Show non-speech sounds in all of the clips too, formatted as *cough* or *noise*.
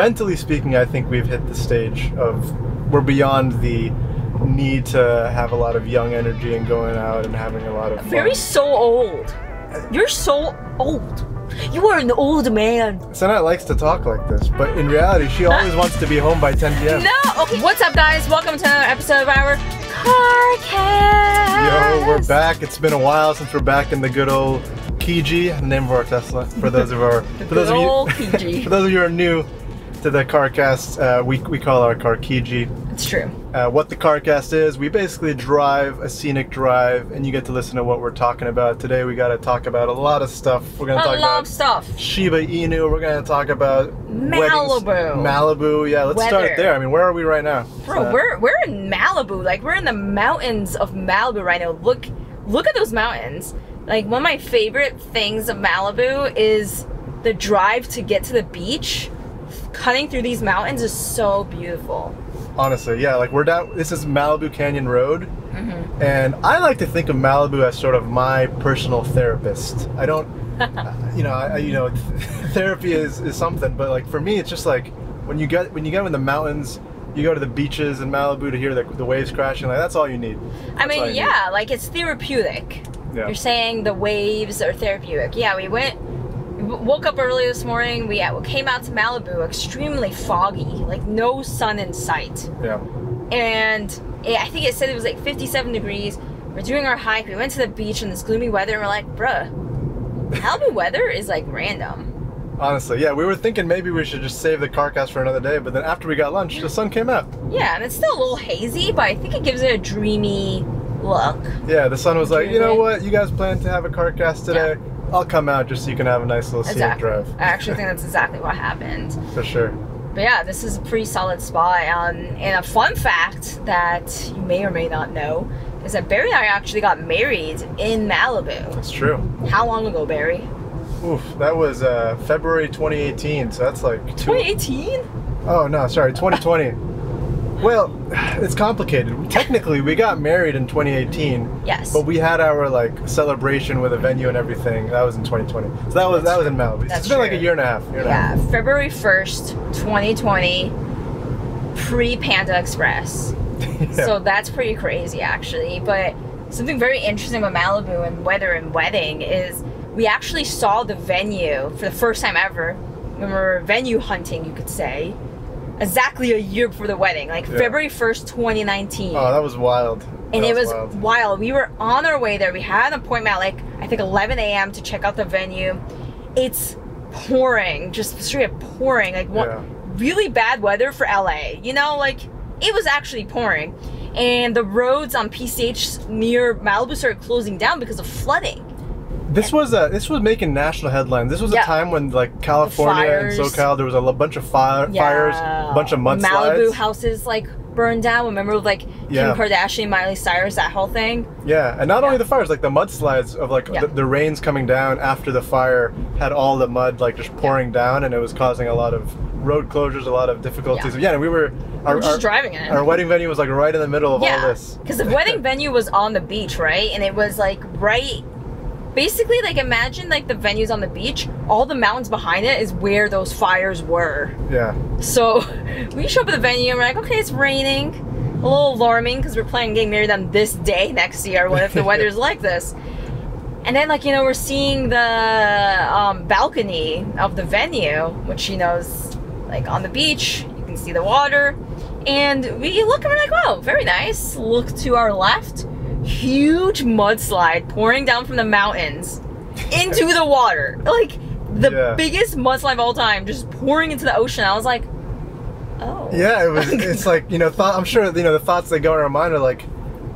mentally speaking, I think we've hit the stage of we're beyond the need to have a lot of young energy and going out and having a lot of fun. Very so old. You're so old. You are an old man. Sanaa likes to talk like this, but in reality, she always wants to be home by 10 p.m. No. Okay. What's up, guys? Welcome to another episode of our CarCast. Yo, we're back. It's been a while since we're back in the good old Kiji, the name of our Tesla. For those of our, *laughs* for those of you, *laughs* for those of you who are new to the CarCast, uh, we we call our car Kiji. It's true. Uh, what the CarCast is, we basically drive a scenic drive, and you get to listen to what we're talking about. Today, we got to talk about a lot of stuff. We're gonna A talk lot about of stuff. Shiba Inu. We're gonna talk about weddings- Malibu. Malibu, yeah. Let's Weather. start there. I mean, where are we right now? Bro, Uh, we're we're in Malibu. Like we're in the mountains of Malibu right now. Look look at those mountains. Like one of my favorite things of Malibu is the drive to get to the beach. Cutting through these mountains is so beautiful. honestly, yeah. Like we're down. This is Malibu Canyon Road, Mm-hmm. and I like to think of Malibu as sort of my personal therapist. I don't, *laughs* you know, I, I- you know, *laughs* therapy is is something, but like for me, it's just like when you get when you go in the mountains. You go to the beaches in Malibu to hear the, the waves crashing. Like that's all you need. I That's all mean, you need. yeah, like it's therapeutic. Yeah. You're saying the waves are therapeutic. Yeah, we went, woke up early this morning. We came out to Malibu, extremely foggy, like no sun in sight. Yeah. And it, I think it said it was like 57 degrees. We're doing our hike. We went to the beach in this gloomy weather, and we're like, bruh, Malibu weather is like random. Honestly, yeah, we were thinking maybe we should just save the CarCast for another day, but then after we got lunch, the sun came out. Yeah, and it's still a little hazy, but I think it gives it a dreamy look. Yeah, the sun was like, you know what, you guys plan to have a CarCast today? I'll come out just so you can have a nice little scenic drive. I actually think that's exactly what happened. For sure. But yeah, this is a pretty solid spot. Um, and a fun fact that you may or may not know is that Barry and I actually got married in Malibu. That's true. How long ago, Barry? Oof, that was uh, February 2018, so that's like two. 2018? Oh, no, sorry, 2020. Well, it's complicated. Technically, we got married in 2018, Yes. but we had our like celebration with a venue and everything. That was in 2020. So that was that was in Malibu. That's it's been like a year and a half. Year and a half. yeah, February 1st, 2020, pre Panda Express. *laughs* Yeah. So that's pretty crazy, actually. But something very interesting with Malibu and weather and wedding is we actually saw the venue for the first time ever when we were venue hunting, you could say, exactly a year before the wedding, like Yeah. February 1st, 2019. Oh, that was wild. and That it was wild. wild. We were on our way there. We had an appointment at like I think 11 a.m. to check out the venue. It's pouring, just straight up pouring, like one, Yeah. really bad weather for LA. You know, like it was actually pouring, and the roads on PCH near Malibu started closing down because of flooding. This was uh, this was making national headlines. This was Yeah. a time when like California and. SoCal there was a bunch of fire, fires, a bunch of mudslides. Malibu houses like burned down. Remember, like Yeah. Kim Kardashian, Miley Cyrus, that whole thing. Yeah, and not only the fires, like the mudslides of like Yeah. the, the rains coming down after the fire had all the mud like just pouring down, and it was causing a lot of road closures, a lot of difficulties. Yeah. Yeah, and we were our, We're just driving it. Our wedding venue was like right in the middle of all yeah, this. because the wedding *laughs* venue was on the beach, right? And it was like right, basically like imagine like the venues on the beach. All the mountains behind it is where those fires were. Yeah, So *laughs* we show up at the venue and we're like, okay, it's raining. A little alarming because we're planning on getting married on this day next year. What if the *laughs* weather's like this? And then, like, you know, we're seeing the um, balcony of the venue, which, you know, is like on the beach. You can see the water. And we look and we're like, wow, very nice. Look to our left. Huge mudslide pouring down from the mountains into the water. Like, the Yeah. biggest mudslide of all time, just pouring into the ocean. I was like, oh. yeah. It was. it's *laughs* like you know, thought, I'm sure you know the thoughts that go in our mind are like,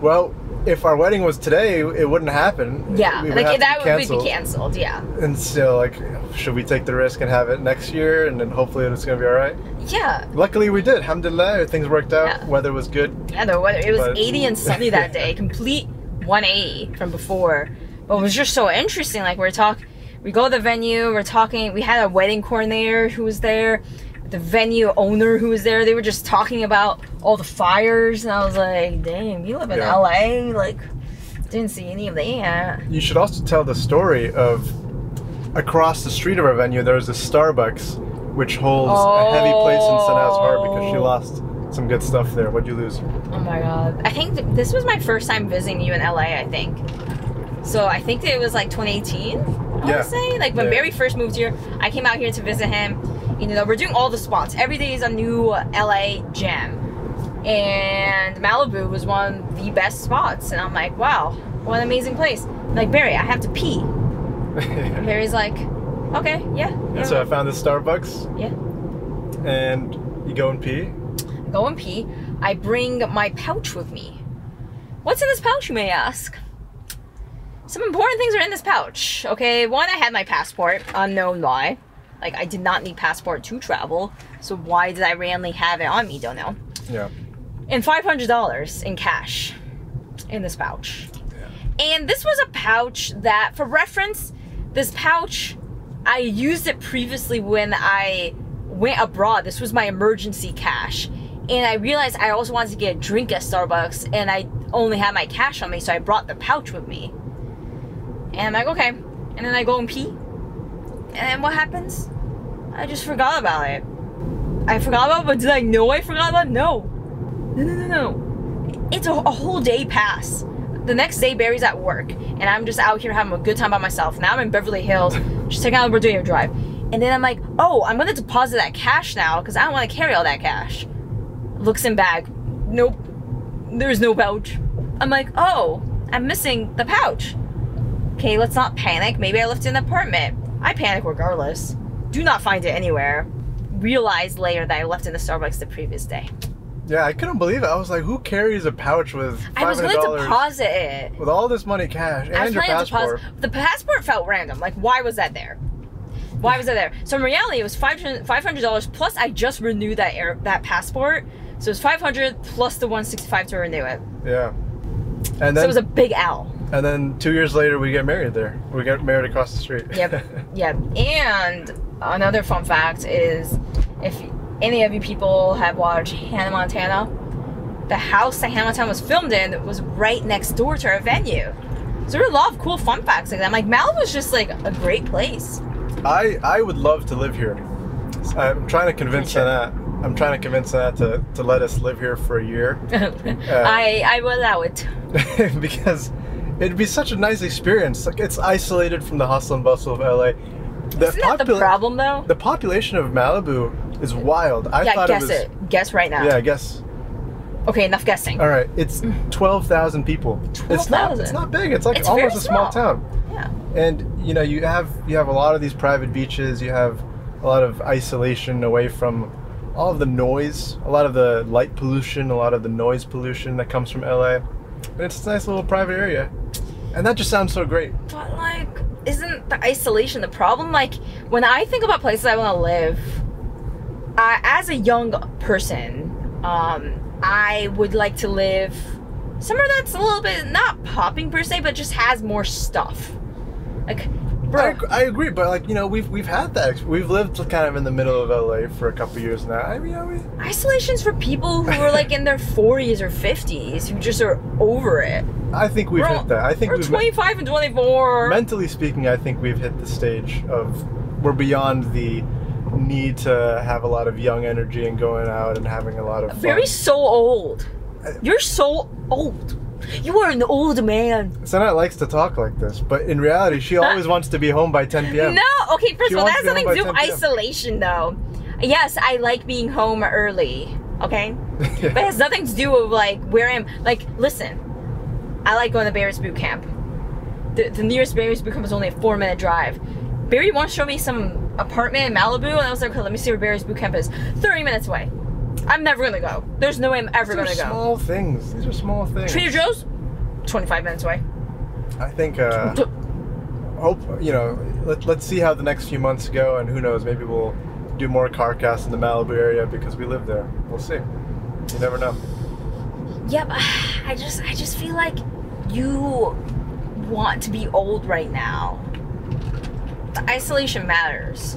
well, if our wedding was today, it wouldn't happen. Yeah, would like that be would be canceled. canceled. Yeah, And so, like, should we take the risk and have it next year, and then hopefully it's gonna be all right? yeah, Luckily, we did. Alhamdulillah, things worked out. Yeah. Weather was good. yeah. The weather it was But- 80 and sunny that day, *laughs* complete 180 from before. But it was just so interesting. Like we're talking, we go to the venue. We're talking. We had a wedding coordinator who was there, the venue owner who was there. They were just talking about all the fires, and I was like, "Damn, you live in Yeah. LA? Like, didn't see any of that." You should also tell the story of across the street of our venue. There was a Starbucks which holds a heavy place in Sanaa's heart because she Oh. lost some good stuff there. What'd you lose? Oh my god. I think th- this was my first time visiting you in LA, I think. So I think it was like 2018, I want to say. Like when Yeah. Barry first moved here, I came out here to visit him. You know, we're doing all the spots. Every day is a new LA gem. And Malibu was one of the best spots. And I'm like, wow, what an amazing place. I'm like, Barry, I have to pee. *laughs* Barry's like, okay, yeah. yeah. And so I found this Starbucks, yeah. and you go and pee. go and pee. I bring my pouch with me. What's in this pouch, you may ask? Some important things are in this pouch. Okay, one, I had my passport, unknown why. Like, I did not need passport to travel, so why did I randomly have it on me? Don't know. Yeah. And $500 in cash in this pouch. Yeah. And this was a pouch that, for reference, this pouch, I used it previously when I went abroad. This was my emergency cash. And I realized I also wanted to get a drink at Starbucks, and I only had my cash on me, so I brought the pouch with me. And I'm like, okay. And then I go and pee. And then what happens? I just forgot about it. I forgot about it, but did I know I forgot about it? No. No, no, no, no. It's a, a whole day pass. The next day, Barry's at work, and I'm just out here having a good time by myself. Now I'm in Beverly Hills, just taking out Virginia Drive. And then I'm like, oh, I'm gonna deposit that cash now because I don't want to carry all that cash. Looks in bag. Nope. There's no pouch. I'm like, oh, I'm missing the pouch. Okay, let's not panic. Maybe I left it in the apartment. I panic regardless. Do not find it anywhere. Realized later that I left in the Starbucks the previous day. Yeah, I couldn't believe it. I was like, who carries a pouch with I was going to deposit it. with all this money cash I was and your planning to passport? deposit. The passport felt random. Like, why was that there? Why was that there? So in reality, it was five hundred dollars plus. I just renewed that air that passport, so it was five hundred plus the one sixty five to renew it. Yeah. And so it was a big L. and then two years later we get married there. We get married across the street. Yep. *laughs* yep. And another fun fact is if any of you people have watched Hannah Montana, the house that Hannah Montana was filmed in was right next door to our venue. So there are a lot of cool fun facts like that. I'm like Malibu's just like a great place. I I would love to live here. I'm trying to convince Sure. I'm trying to convince Sanaa to, to let us live here for a year *laughs* I I will allow it. *laughs* because it'd be such a nice experience. Like it's isolated from the hustle and bustle of LA. The Isn't that the problem though? The population of Malibu is wild. I yeah, thought guess it was. it. Guess right now. Yeah, I guess. Okay, enough guessing. All right, it's mm. twelve thousand people. It's not. 12,000. It's not big. It's like It's almost a small small. town. Yeah. And you know, you have you have a lot of these private beaches. You have a lot of isolation away from all of the noise, a lot of the light pollution, a lot of the noise pollution that comes from LA. And it's a nice little private area, and that just sounds so great. But like, isn't the isolation the problem? Like, when I think about places I want to live, I, as a young person, um, I would like to live somewhere that's a little bit not popping per se, but just has more stuff. Like, bro, ag- I agree, but like you know, we've we've had that. We've lived kind of in the middle of LA for a couple years now. I mean, know, we, isolation's for people who are like in their *laughs* 40s or 50s who just are over it. I think we've We're- hit that. I think we're 25 and 24. mentally speaking, I think we've hit the stage of we're beyond the need to have a lot of young energy and going out and having a lot of fun. Very so old. You're so old. You are an old man. Sanaa likes to talk like this, but in reality, she always *laughs* wants to be home by 10 p.m. No, okay, first She of all, wants that has to nothing to do with by 10 p.m. isolation, though. Yes, I like being home early, okay? *laughs* But it has nothing to do with, like, where I'm. Like, listen, I like going to Barry's Boot Camp. The, the nearest Barry's Boot Camp is only a four minute drive. Barry once showed me some apartment in Malibu, and I was like, okay, let me see where Barry's Boot Camp is. 30 minutes away. I'm never gonna go. There's no way I'm ever These are gonna go. small things. These are small things. Trader Joe's, 25 minutes away. I think, uh, *laughs* hope, you know, let, let's see how the next few months go, and who knows, maybe we'll do more car casts in the Malibu area because we live there. We'll see. You never know. Yep. *sighs* I just I just feel like you want to be old right now. The isolation matters.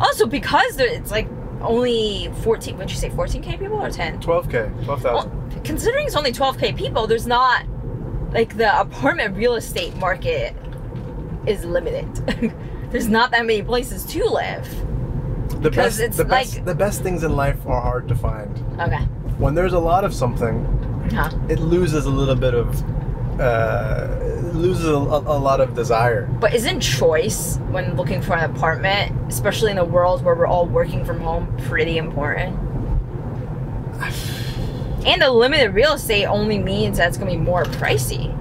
Also, because it's like only 14, what'd you say, 14k people or 10? 12K, 12,000. Well, considering it's only 12k people, there's not, like, the apartment real estate market is limited. *laughs* there's not that many places to live. the Because best, it's the best, like- the best things in life are hard to find. Okay. When there's a lot of something, Huh. it loses a little bit of, uh, loses a, a, lot of desire. But isn't choice when looking for an apartment, especially in a world where we're all working from home, pretty important? And the limited real estate only means that it's gonna be more pricey.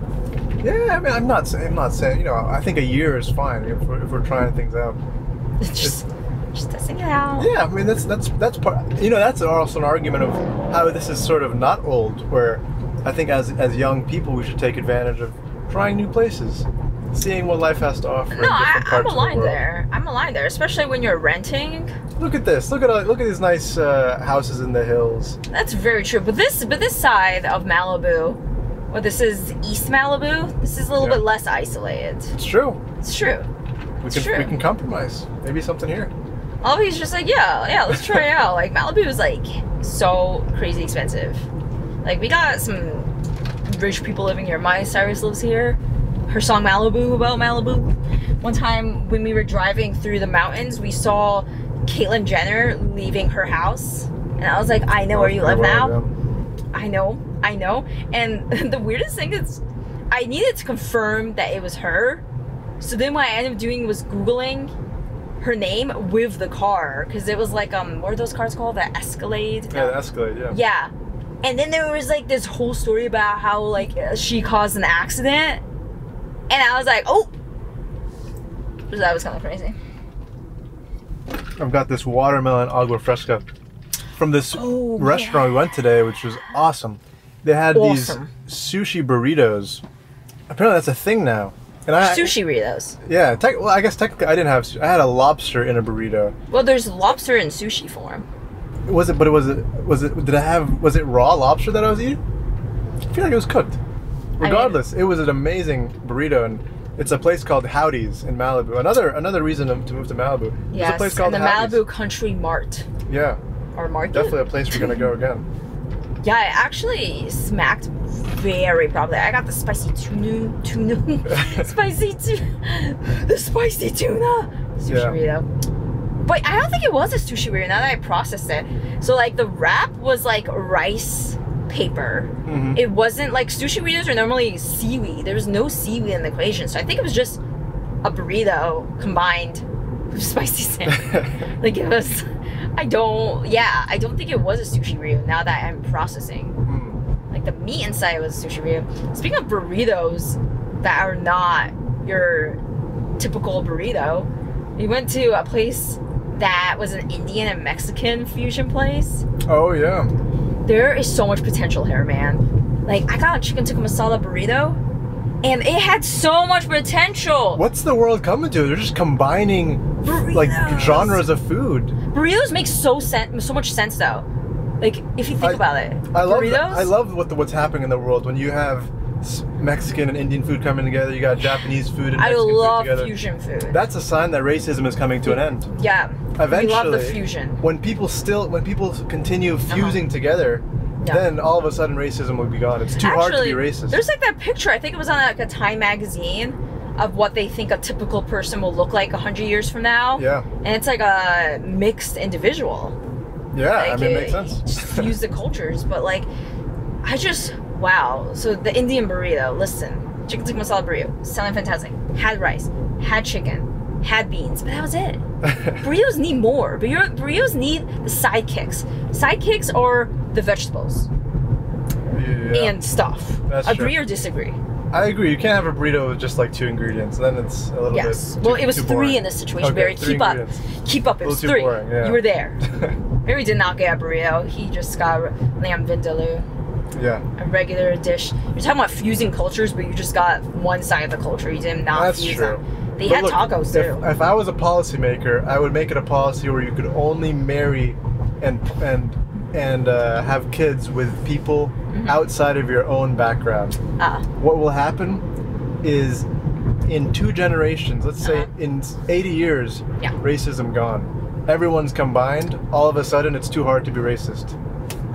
Yeah, I mean, I'm not saying, I'm not saying, you know, I think a year is fine if we're, if we're trying things out. *laughs* just, just testing it out. Yeah, I mean that's that's that's part. You know, that's also an argument of how this is sort of not old. Where I think as as young people, we should take advantage of trying new places, seeing what life has to offer. in No, I, different I'm parts of the aligned world. there. I'm aligned there, especially when you're renting. Look at this. Look at look at these nice uh, houses in the hills. That's very true. But this, but this side of Malibu, well, this is East Malibu. This is a little Yeah. bit less isolated. It's true. It's true. We It's can true. we can compromise. Maybe something here. Albie's just like, yeah, yeah, let's try *laughs* it out. Like Malibu is like so crazy expensive. Like we got some rich people living here. Miley Cyrus lives here. Her song Malibu about Malibu. One time when we were driving through the mountains, we saw Caitlyn Jenner leaving her house. And I was like, I know where you live now. I know, I know. And *laughs* the weirdest thing is, I needed to confirm that it was her. So then what I ended up doing was Googling her name with the car. Because it was like, um, what are those cars called? The Escalade? Yeah, the Escalade. Yeah. Yeah. And then there was like this whole story about how like she caused an accident. And I was like, oh. That was kind of crazy. I've got this watermelon agua fresca from this Oh, restaurant we went today, which was awesome. They had Awesome. these sushi burritos. Apparently, that's a thing now. And I Sushi burritos. Yeah, well, I guess technically I didn't have. I had a lobster in a burrito. Well, there's lobster in sushi form. Was it? But it was it? Was it? Did I have? Was it raw lobster that I was eating? I feel like it was cooked. Regardless, it was an amazing burrito, and it's a place called Howdy's in Malibu. Another another reason to move to Malibu. Yes, a place called the Howdy's. Malibu Country Mart Yeah, or market. definitely a place we're gonna go again. Yeah, it actually smacked very properly. I got the spicy tuna, tuna, *laughs* spicy tuna, *laughs* the spicy tuna sushi Yeah. burrito. But I don't think it was a sushi burrito. Now that I processed it, so like the wrap was like rice paper. Mhm. It wasn't like sushi burritos are normally seaweed. There was no seaweed in the equation, so I think it was just a burrito combined with *laughs* spicy salmon. *laughs* like it was. I don't. Yeah, I don't think it was a sushi burrito. Now that I'm processing, Mm. like the meat inside was a sushi burrito. Speaking of burritos that are not your typical burrito, we went to a place that was an Indian and Mexican fusion place. Oh yeah. There is so much potential here, man. Like I got a chicken tikka masala burrito, and it had so much potential. What's the world coming to? They're just combining like genres of food. Burritos make so sen- so much sense though. Like if you think I- about it, I love burritos. that- I love what the, what's happening in the world when you have Mexican and Indian food coming together. You got Japanese food and I Mexican food love together. fusion food. That's a sign that racism is coming to an end. yeah, Eventually, we love the fusion. When people still, when people continue fusing together, Yeah. then all of a sudden racism will be gone. It's too hard to be racist. There's like that picture. I think it was on like a Time magazine of what they think a typical person will look like hundred years from now. yeah, And it's like a mixed individual. yeah. I mean, it makes uh, sense. Just fuse the *laughs* cultures, but like, I just wow. So the Indian burrito. Listen, chicken tikka masala burrito, sounding fantastic. Had rice, had chicken, had beans, but that was it. *laughs* Burritos need more. Burrito- Burritos need the sidekicks. Sidekicks are the vegetables yeah. and stuff. That's Agree true. or disagree? I agree. You can't have a burrito with just like two ingredients. Then it's a little Yes. bit. Well, it was three boring. in this situation. Okay, Barry, keep up. Keep up. It was three. boring, yeah. You were there. Barry did not get a burrito. He just got lamb vindaloo, yeah, a regular dish. You're talking about fusing cultures, but you just got one side of the culture. You did not that's fuse true. them. They But had look, tacos too. If, if I was a policymaker, I would make it a policy where you could only marry and and and uh, have kids with people Mm-hmm. outside of your own background. Ah, What will happen is in two generations, let's say Uh-huh. in 80 years, Yeah. racism gone. Everyone's combined. All of a sudden, it's too hard to be racist.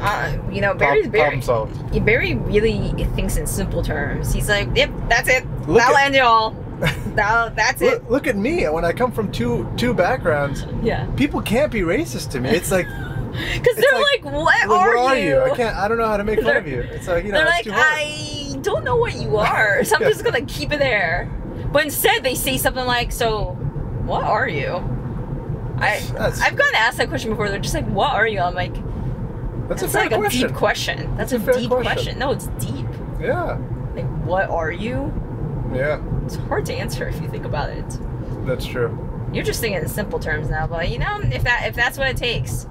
Uh, you know, Barry's Barry. Problem solved. Barry really thinks in simple terms. He's like, "Yep, that's it. Look That'll at- end it all." *laughs* That, that's it. Look, look at me. When I come from two two backgrounds, Yeah. people can't be racist to me. It's like, *laughs* Because they're like, like, what are, what are you? you? I can't. I don't know how to make fun of you. It's like you know, They're like. I don't know what you are, so I'm just gonna keep it there. But instead, they say something like, "So, what are you?" I That's- I've gotten asked that question before. They're just like, "What are you?" I'm like, That's, "That's a like a deep question. That's, That's a a, deep question. question. No, it's deep. Yeah, Like, what are you? yeah, It's hard to answer if you think about it. that's true. You're just thinking in simple terms now, but you know, if that if that's what it takes.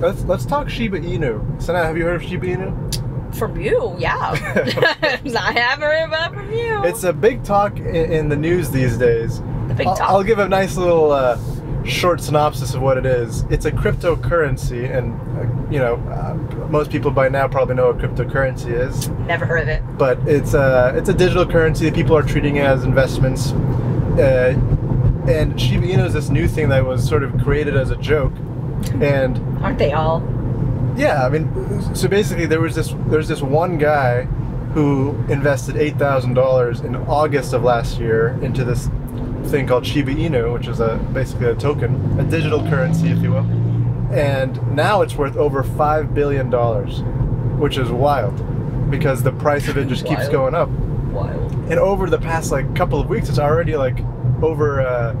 Let's let's talk Shiba Inu. Sanaa, have you heard of Shiba Inu? From you, yeah. *laughs* *laughs* I haven't heard about it from you. It's a big talk in, in the news these days. the big I'll, talk. I'll give a nice little uh, short synopsis of what it is. It's a cryptocurrency, and uh, you know, uh, most people by now probably know what cryptocurrency is. Never heard of it. But it's a it's a digital currency that people are treating as investments. Uh, and Shiba Inu is this new thing that was sort of created as a joke, and *laughs* Aren't they all? yeah, I mean, so basically there was this there's this one guy who invested eight thousand dollars in August of last year into this thing called Shiba Inu, which is a basically a token, a digital currency, if you will, and now it's worth over five billion dollars, which is wild, because the price of it just keeps going up, Wild. and over the past like couple of weeks, it's already like over. Uh,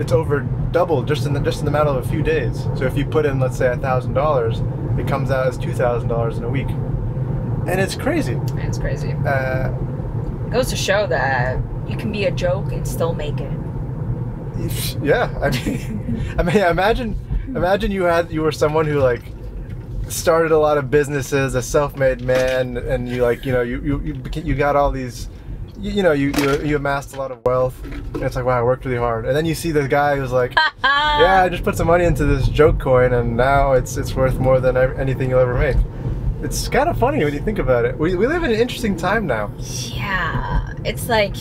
it's over double just in the just in the matter of a few days. So if you put in, let's say, a thousand dollars, it comes out as two thousand dollars in a week, and it's crazy. It's crazy. Uh, goes to show that you can be a joke and still make it. *laughs* yeah, I mean, I mean, imagine, imagine you had you were someone who like started a lot of businesses, a self-made man, and you like you know you you you, you got all these. You, you know, you, you you amassed a lot of wealth, and it's like, wow, I worked really hard. And then you see the guy who's like, *laughs* yeah, I just put some money into this joke coin, and now it's it's worth more than anything you'll ever make. It's kind of funny when you think about it. We, we live in an interesting time now. Yeah, it's like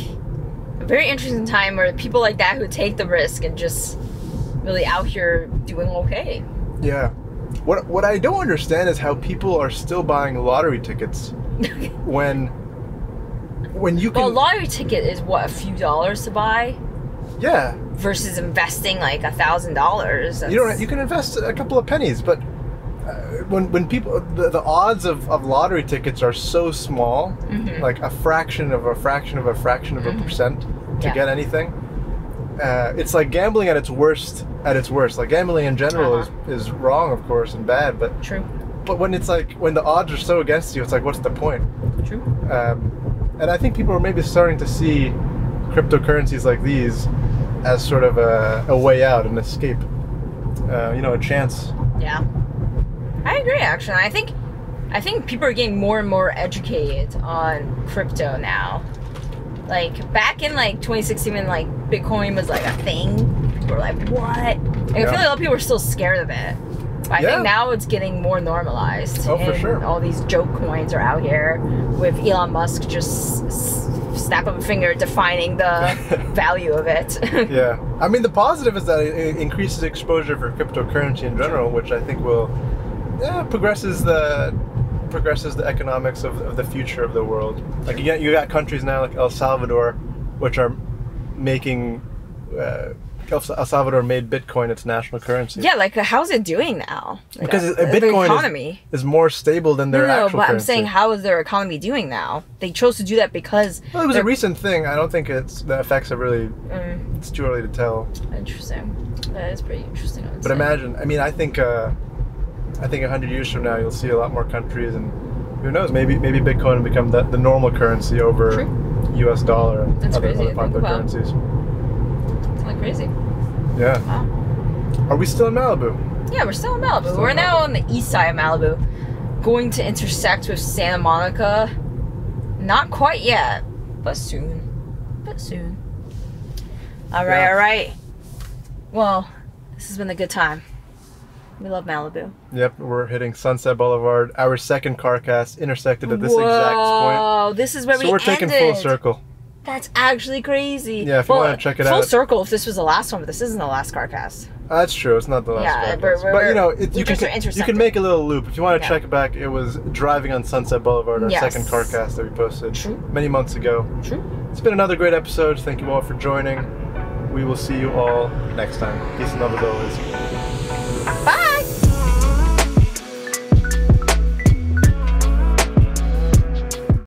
a very interesting time where people like that who take the risk and just really out here doing okay. Yeah. What what I don't understand is how people are still buying lottery tickets *laughs* when when you can well, a lottery ticket is what a few dollars to buy yeah versus investing like a thousand dollars. you don't you can invest a couple of pennies but when when people the, the odds of, of lottery tickets are so small Mhm. like a fraction of a fraction of a fraction of a Mhm. percent to Yeah. get anything uh, it's like gambling at its worst at its worst like gambling in general Uh-huh. is, is wrong of course and bad but True. but when it's like when the odds are so against you it's like what's the point True. um, and I think people are maybe starting to see cryptocurrencies like these as sort of a, a way out, an escape, uh, you know, a chance. Yeah. I agree actually. I think I think people are getting more and more educated on crypto now. Like back in like 2016 when like Bitcoin was like a thing, people were like, "What?" Like, I feel like a lot of people are still scared of it. But I Yeah. think now it's getting more normalized. Oh, for sure. All these joke coins are out here with Elon Musk just snap of a finger defining the *laughs* value of it. *laughs* Yeah, I mean the positive is that it increases exposure for cryptocurrency in general, which I think will yeah, progresses the progresses the economics of, of the future of the world. Like you got you got countries now like El Salvador, which are making uh, El Salvador made Bitcoin its national currency. yeah, like how's it doing now? Like, Because uh, Bitcoin is- economy. is more stable than their no, no, actual but I'm saying, how is their economy doing now? They chose to do that because. Well, it was a recent thing. I don't think it's the effects are really. Mm, It's too early to tell. interesting. That is pretty interesting. But say. imagine. I mean, I think. Uh, I think hundred years from now, you'll see a lot more countries, and who knows? Maybe maybe Bitcoin will become the, the normal currency over True. U.S. dollar and That's other, crazy other popular currencies. It's like crazy. Yeah. Wow. Are we still in Malibu? Yeah, we're still in Malibu. Still we're in now Malibu. on the east side of Malibu, going to intersect with Santa Monica. Not quite yet, but soon. But soon. All right, Yeah. all right. Well, this has been a good time. We love Malibu. Yep. We're hitting Sunset Boulevard. Our second car cast intersected at this exact point. Whoa, this is where. So we we're taking full circle. That's actually crazy. Yeah, if you wanna check it full out. Full circle. If this was the last one, but this isn't the last car cast. Uh, That's true. It's not the last Yeah, we're- we're- but you know, it, you can you can make a little loop if you want to Yeah. check it back. It was driving on Sunset Boulevard, our Yes. second car cast that we posted True. many months ago. True. it's been another great episode. Thank you all for joining. We will see you all next time. Peace and love as always.